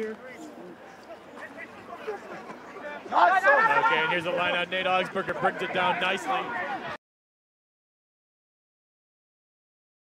Okay, and here's a line on Nate Augsburger, brings it down nicely.